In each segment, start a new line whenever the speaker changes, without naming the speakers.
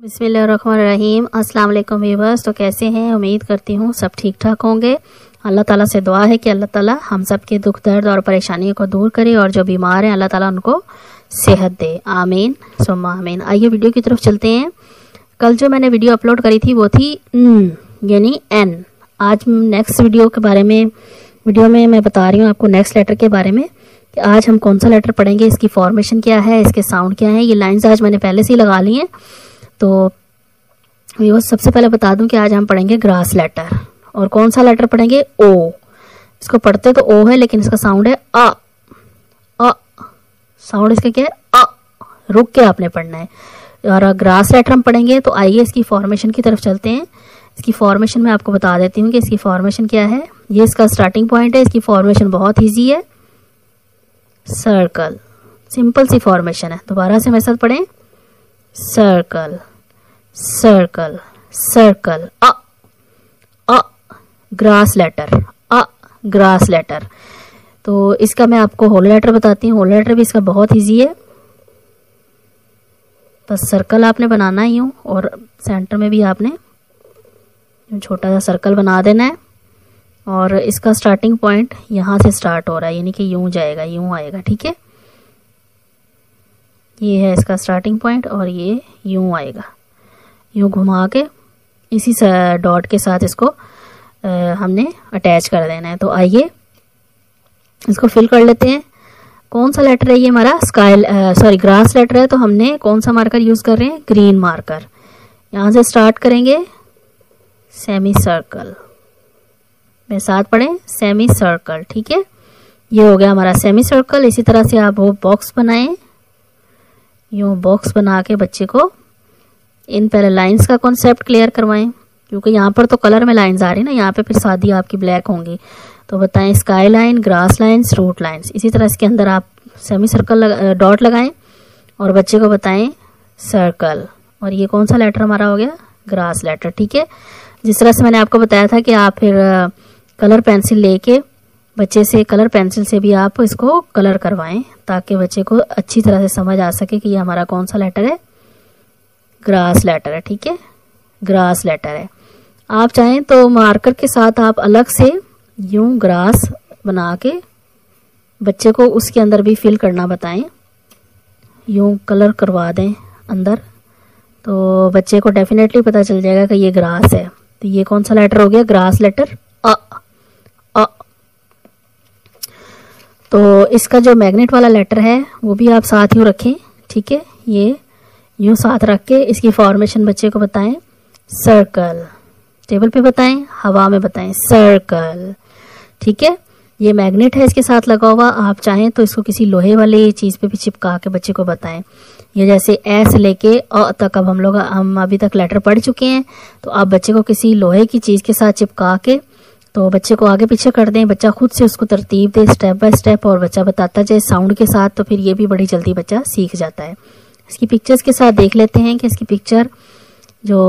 बिसमीम अस्सलाम वालेकुम तो कैसे हैं? उम्मीद करती हूँ सब ठीक ठाक होंगे। अल्लाह ताला से दुआ है कि अल्लाह ताला हम सब के दुख, दर्द और परेशानियों को दूर करे और जो बीमार हैं, अल्लाह ताला उनको सेहत दे। आमीन। सुम्मा आमीन। आइए वीडियो की तरफ़ चलते हैं। कल जो मैंने वीडियो अपलोड करी थी, वो थी यानी एन। आज नेक्स्ट वीडियो के बारे में, वीडियो में मैं बता रही हूँ आपको नेक्स्ट लेटर के बारे में कि आज हम कौन सा लेटर पढ़ेंगे, इसकी फॉर्मेशन क्या है, इसके साउंड क्या है, ये लाइन्स आज मैंने पहले से ही लगा ली हैं। तो वो सबसे पहले बता दूँ कि आज हम पढ़ेंगे ग्रास लेटर। और कौन सा लेटर पढ़ेंगे? ओ। इसको पढ़ते तो ओ है, लेकिन इसका साउंड है अ। अ। साउंड इसका क्या है? अ। रुक के आपने पढ़ना है। और ग्रास लेटर हम पढ़ेंगे तो आइए इसकी फॉर्मेशन की तरफ़ चलते हैं। इसकी फॉर्मेशन मैं आपको बता देती हूँ कि इसकी फॉर्मेशन क्या है। ये इसका स्टार्टिंग पॉइंट है, इसकी फॉर्मेशन बहुत ईजी है। सर्कल सिंपल सी फॉर्मेशन है। दोबारा से मेरे साथ पढ़ें। Circle circle circle a a grass letter a grass letter तो इसका मैं आपको होल लेटर बताती हूँ। होल लेटर भी इसका बहुत इजी है। बस सर्कल आपने बनाना ही हूँ और सेंटर में भी आपने छोटा सा सर्कल बना देना है। और इसका स्टार्टिंग पॉइंट यहाँ से स्टार्ट हो रहा है। यानी कि यूँ जाएगा, यूँ आएगा, ठीक है? ये है इसका स्टार्टिंग पॉइंट और ये यूँ आएगा। यूँ घुमा के इसी डॉट के साथ इसको आ, हमने अटैच कर देना है। तो आइए इसको फिल कर लेते हैं। कौन सा लेटर है ये हमारा? स्काई सॉरी ग्रास लेटर है। तो हमने कौन सा मार्कर यूज़ कर रहे हैं? ग्रीन मार्कर यहाँ से स्टार्ट करेंगे। सेमी सर्कल मेरे साथ पढ़े। सेमी सर्कल ठीक है? ये हो गया हमारा सेमी सर्कल इसी तरह से आप वो बॉक्स बनाएँ। यूँ बॉक्स बना के बच्चे को इन पहले लाइंस का कॉन्सेप्ट क्लियर करवाएँ। क्योंकि यहाँ पर तो कलर में लाइंस आ रही है ना यहाँ पे फिर शादी आपकी ब्लैक होंगी। तो बताएँ skyline grass lines root lines इसी तरह इसके अंदर आप सेमी सर्कल लगा, डॉट लगाएँ और बच्चे को बताएँ सर्कल और ये कौन सा लेटर हमारा हो गया? ग्रास लेटर ठीक है? जिस तरह से मैंने आपको बताया था कि आप फिर कलर पेंसिल लेके बच्चे से कलर पेंसिल से भी आप इसको कलर करवाएँ, ताकि बच्चे को अच्छी तरह से समझ आ सके कि ये हमारा कौन सा लेटर है। ग्रास लेटर है, ठीक है? ग्रास लेटर है। आप चाहें तो मार्कर के साथ आप अलग से यूँ ग्रास बना के बच्चे को उसके अंदर भी फिल करना बताएँ। यूँ कलर करवा दें अंदर। तो बच्चे को डेफिनेटली पता चल जाएगा कि ये ग्रास है। तो ये कौन सा लेटर हो गया? ग्रास लेटर अ इसका जो मैग्नेट वाला लेटर है, वो भी आप साथ ही रखें, ठीक है? ये यूँ साथ रख के इसकी फॉर्मेशन बच्चे को बताएँ। सर्कल टेबल पे बताएँ, हवा में बताएँ। सर्कल ठीक है? ये मैग्नेट है, इसके साथ लगा हुआ। आप चाहें तो इसको किसी लोहे वाली चीज़ पे भी चिपका के बच्चे को बताएँ। ये जैसे एस लेके अ तक, अब हम लोग, हम अभी तक लेटर पढ़ चुके हैं तो आप बच्चे को किसी लोहे की चीज़ के साथ चिपका के तो बच्चे को आगे पीछे कर दें, बच्चा खुद से उसको तरतीब दे स्टेप बाय स्टेप और बच्चा बताता जाए साउंड के साथ तो फिर ये भी बड़ी जल्दी बच्चा सीख जाता है। इसकी पिक्चर्स के साथ देख लेते हैं कि इसकी पिक्चर जो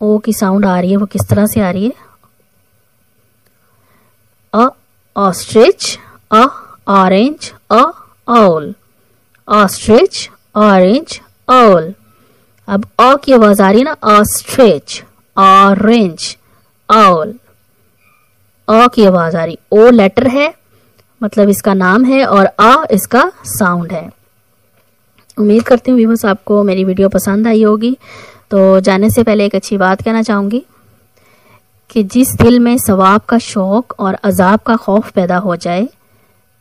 ओ की साउंड आ रही है, वो किस तरह से आ रही है। A ostrich a orange a all ostrich orange all अब अ की आवाज़ आ रही है ना ऑस्ट्रिच ऑरेंज ऑल अ की आवाज़ आ रही। ओ लेटर है मतलब इसका नाम है, और अ इसका साउंड है। उम्मीद करती हूँ व्यूवर्स आपको मेरी वीडियो पसंद आई होगी। तो जाने से पहले एक अच्छी बात कहना चाहूँगी कि जिस दिल में सवाब का शौक और अजाब का खौफ पैदा हो जाए,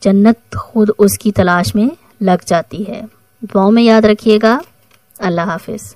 जन्नत खुद उसकी तलाश में लग जाती है। दुआओं में याद रखिएगा। अल्लाह हाफिज़।